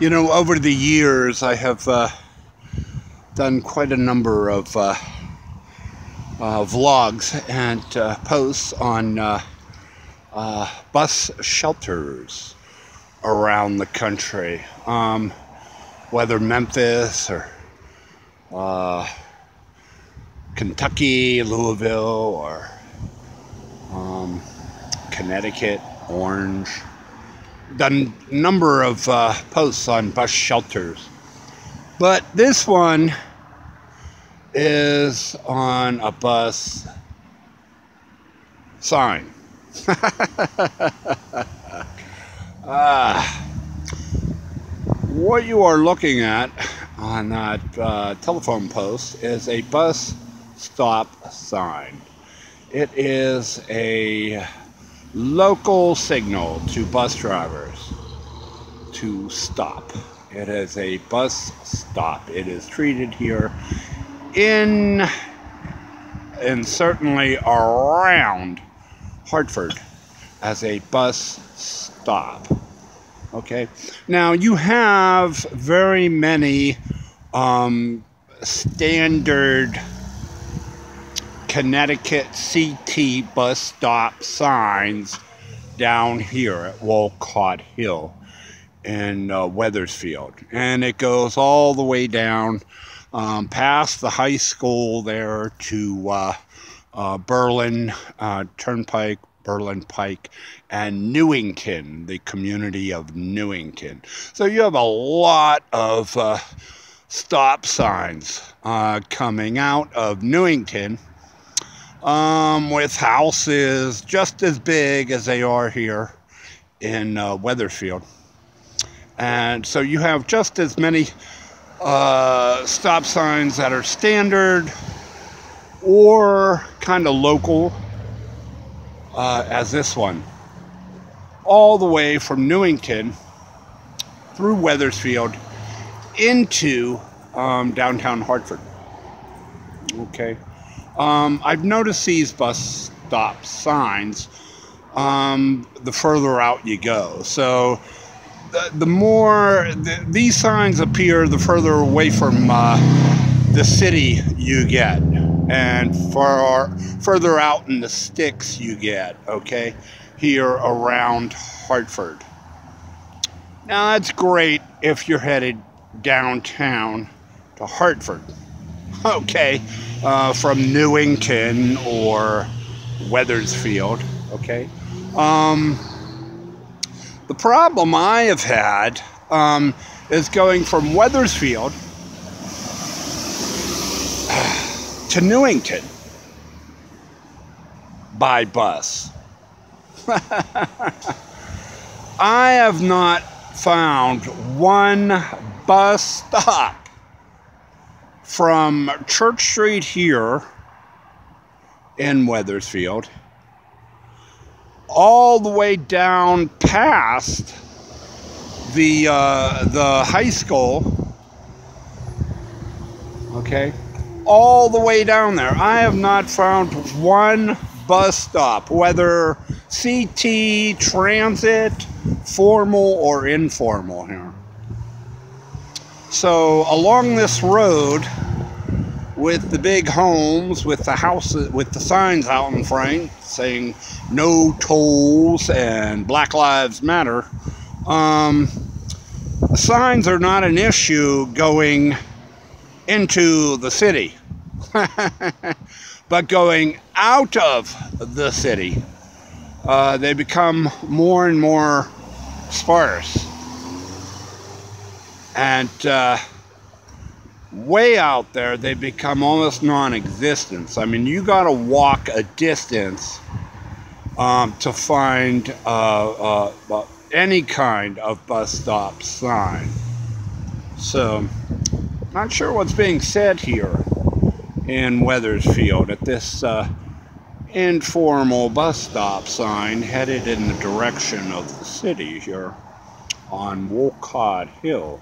You know, over the years, I have uh, done quite a number of uh, uh, vlogs and uh, posts on uh, uh, bus shelters around the country, um, whether Memphis or Kentucky, Louisville, or um, Connecticut, Orange. Done number of uh, posts on bus shelters. But this one is on a bus sign. ah, what you are looking at on that uh, telephone post is a bus stop sign. It is a local signal to bus drivers to stop. It is a bus stop. It is treated here in and certainly around Hartford as a bus stop. Okay. Now you have very many um, standard Connecticut CT bus stop signs down here at Wolcott Hill in uh, Wethersfield. And it goes all the way down um, past the high school there to uh, uh, Berlin uh, Turnpike, Berlin Pike, and Newington, the community of Newington. So you have a lot of uh, stop signs uh, coming out of Newington um, with houses just as big as they are here in uh, Wethersfield. And so you have just as many uh, stop signs that are standard or kind of local uh, as this one. All the way from Newington through Wethersfield into um, downtown Hartford. Okay. Um, I've noticed these bus stop signs um, the further out you go. So the, the more the, these signs appear, the further away from uh, the city you get, and far further out in the sticks you get. Okay, here around Hartford. Now that's great if you're headed downtown to Hartford. Okay, uh, from Newington or Wethersfield. Okay. Um, the problem I have had um, is going from Wethersfield to Newington by bus. I have not found one bus stop from Church Street here in Wethersfield all the way down past the uh, the high school. Okay, all the way down there. I have not found one bus stop, whether CT, transit, formal or informal here. So along this road, with the big homes, with the houses, with the signs out in front saying no tolls and Black Lives Matter. Um, signs are not an issue going into the city, but going out of the city, uh, they become more and more sparse. And uh, way out there, they become almost non-existent. I mean, you got to walk a distance um, to find uh, uh, uh, any kind of bus stop sign. So, not sure what's being said here in Wethersfield at this uh, informal bus stop sign headed in the direction of the city here on Wolcott Hill.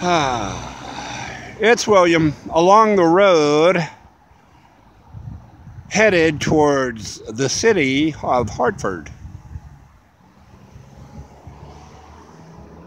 it's William along the road headed towards the city of Hartford.